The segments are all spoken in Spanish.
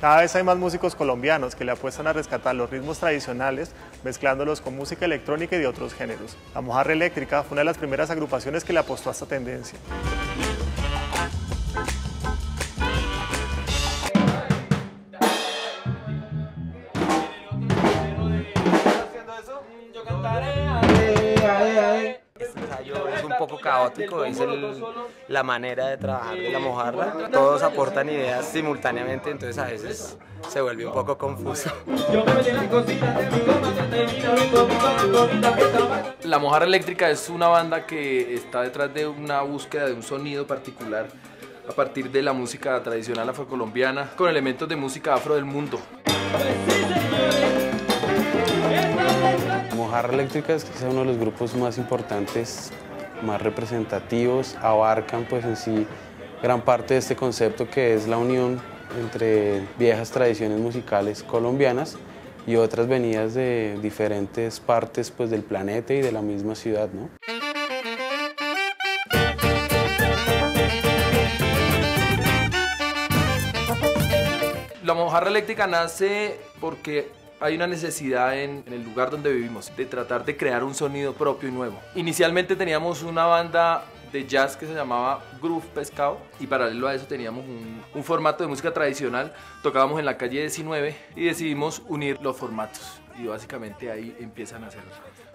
Cada vez hay más músicos colombianos que le apuestan a rescatar los ritmos tradicionales, mezclándolos con música electrónica y de otros géneros. La Mojarra Eléctrica fue una de las primeras agrupaciones que le apostó a esta tendencia. Caótico, es la manera de trabajar de la mojarra. Todos aportan ideas simultáneamente, entonces a veces se vuelve un poco confuso. La Mojarra Eléctrica es una banda que está detrás de una búsqueda de un sonido particular a partir de la música tradicional afrocolombiana con elementos de música afro del mundo. Mojarra Eléctrica es quizá uno de los grupos más importantes, más representativos, abarcan pues en sí gran parte de este concepto que es la unión entre viejas tradiciones musicales colombianas y otras venidas de diferentes partes pues, del planeta y de la misma ciudad. ¿no? La mojarra eléctrica nace porque hay una necesidad en, el lugar donde vivimos de tratar de crear un sonido propio y nuevo. Inicialmente teníamos una banda de jazz que se llamaba Groove Pescado y paralelo a eso teníamos un, un, formato de música tradicional, tocábamos en la calle 19 y decidimos unir los formatos y básicamente ahí empiezan a hacer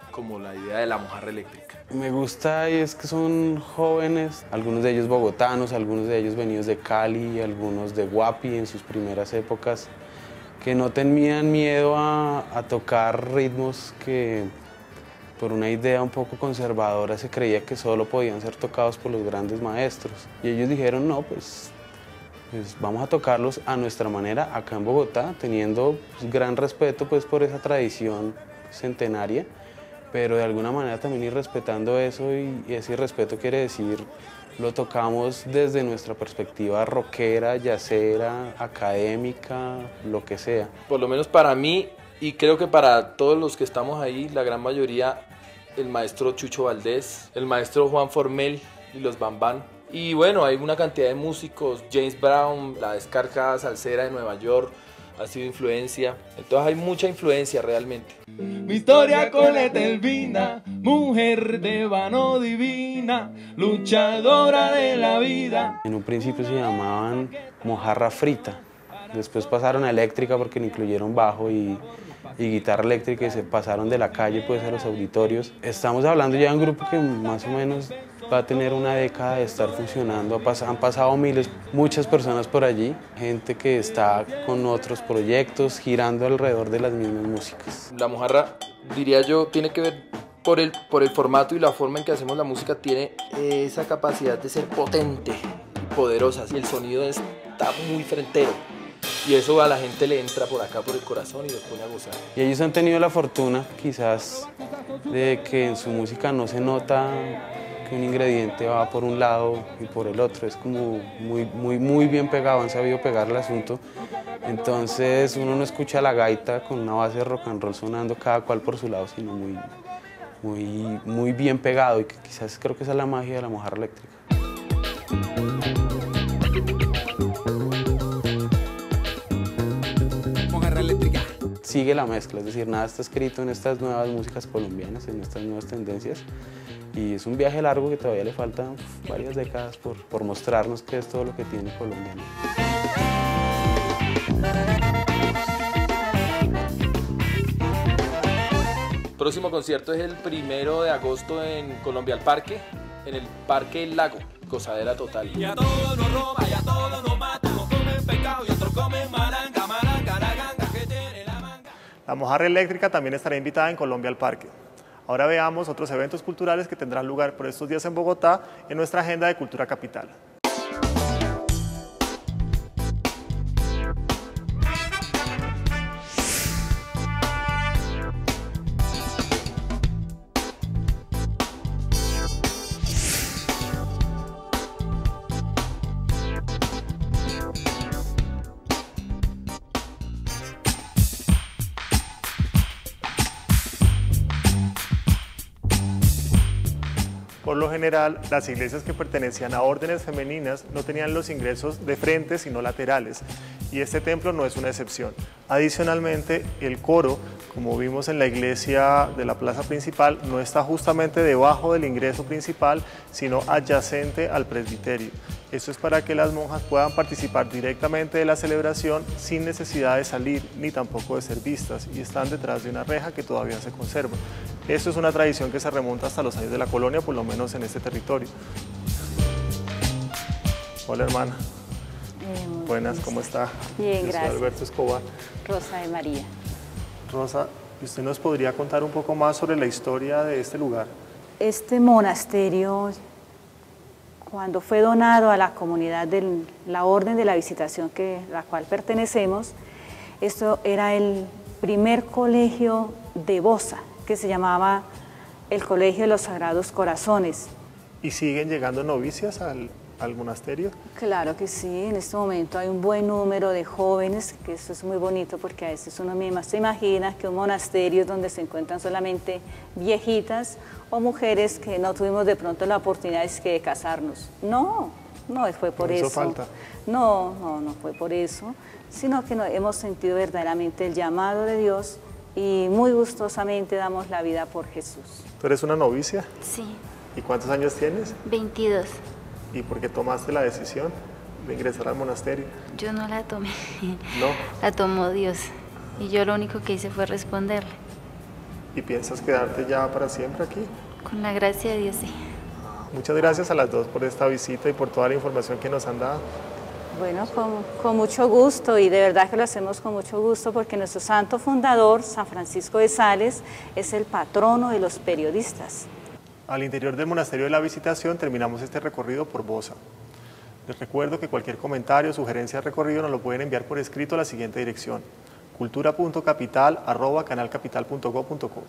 como la idea de la mojarra eléctrica. Me gusta y es que son jóvenes, algunos de ellos bogotanos, algunos de ellos venidos de Cali, algunos de Guapi en sus primeras épocas que no tenían miedo a, tocar ritmos que por una idea un poco conservadora se creía que solo podían ser tocados por los grandes maestros. Y ellos dijeron, no, pues, pues vamos a tocarlos a nuestra manera acá en Bogotá, teniendo pues, gran respeto pues, por esa tradición centenaria, pero de alguna manera también ir respetando eso y ese respeto quiere decir lo tocamos desde nuestra perspectiva rockera, yacera, académica, lo que sea. Por lo menos para mí y creo que para todos los que estamos ahí, la gran mayoría, el maestro Chucho Valdés, el maestro Juan Formel y los Bambán. Y bueno, hay una cantidad de músicos, James Brown, la descarga salsera de Nueva York, ha sido influencia. Entonces hay mucha influencia realmente. Mi historia con Etelvina, mujer de vano divina, luchadora de la vida. En un principio se llamaban mojarra frita, después pasaron a eléctrica porque le incluyeron bajo y, y guitarra eléctrica y se pasaron de la calle pues a los auditorios. Estamos hablando ya de un grupo que más o menos va a tener una década de estar funcionando. Han pasado miles, muchas personas por allí, gente que está con otros proyectos, girando alrededor de las mismas músicas. La mojarra, diría yo, tiene que ver por el, por el formato y la forma en que hacemos la música, tiene esa capacidad de ser potente y poderosa. Y el sonido está muy frentero. Y eso a la gente le entra por acá, por el corazón y los pone a gozar. Y ellos han tenido la fortuna, quizás, de que en su música no se nota un ingrediente va por un lado y por el otro. Es como muy, muy, muy bien pegado, han sabido pegar el asunto. Entonces uno no escucha la gaita con una base de rock and roll sonando cada cual por su lado, sino muy, muy, muy bien pegado y que quizás creo que esa es la magia de la mojarra eléctrica. Mojarra eléctrica. Sigue la mezcla, es decir, nada está escrito en estas nuevas músicas colombianas, en estas nuevas tendencias, y es un viaje largo que todavía le faltan varias décadas por, por mostrarnos qué es todo lo que tiene Colombia. próximo concierto es el primero de agosto en Colombia al Parque, en el Parque El Lago, gozadera total. Y a todos nos roba, y a todos nos mata, unos comen pecado y otros comen maranga, maranga, la ganga que tiene la manga. La mojarra eléctrica también estará invitada en Colombia al Parque. Ahora veamos otros eventos culturales que tendrán lugar por estos días en Bogotá en nuestra agenda de Cultura Capital. Por lo general, las iglesias que pertenecían a órdenes femeninas no tenían los ingresos de frente, sino laterales. y este templo no es una excepción. Adicionalmente, el coro, como vimos en la iglesia de la plaza principal, no está justamente debajo del ingreso principal, sino adyacente al presbiterio. Esto es para que las monjas puedan participar directamente de la celebración sin necesidad de salir ni tampoco de ser vistas y están detrás de una reja que todavía se conserva. Esto es una tradición que se remonta hasta los años de la colonia, por lo menos en este territorio. Hola hermana. Eh, Buenas, ¿cómo está? Bien, Yo soy gracias. Alberto Escobar. Rosa de María. Rosa, ¿usted nos podría contar un poco más sobre la historia de este lugar? Este monasterio, cuando fue donado a la comunidad de la Orden de la Visitación, que la cual pertenecemos, esto era el primer colegio de Bosa, que se llamaba el Colegio de los Sagrados Corazones. ¿Y siguen llegando novicias al, al monasterio? Claro que sí, en este momento hay un buen número de jóvenes, que eso es muy bonito porque a veces uno misma se imagina que un monasterio es donde se encuentran solamente viejitas o mujeres que no tuvimos de pronto la oportunidad es que de casarnos. No, no fue por Por eso eso. falta. No, no, no fue por eso, sino que no, hemos sentido verdaderamente el llamado de Dios y muy gustosamente damos la vida por Jesús. ¿Tú eres una novicia? Sí, ¿Y cuántos años tienes? 22. ¿Y por qué tomaste la decisión de ingresar al monasterio? Yo no la tomé, No. la tomó Dios. Y yo lo único que hice fue responderle. ¿Y piensas quedarte ya para siempre aquí? Con la gracia de Dios, sí. Muchas gracias a las dos por esta visita y por toda la información que nos han dado. Bueno, con, mucho gusto y de verdad que lo hacemos con mucho gusto porque nuestro santo fundador, San Francisco de Sales, es el patrono de los periodistas. Al interior del Monasterio de la Visitación terminamos este recorrido por Bosa. Les recuerdo que cualquier comentario o sugerencia de recorrido nos lo pueden enviar por escrito a la siguiente dirección cultura.capital.canalcapital.go.co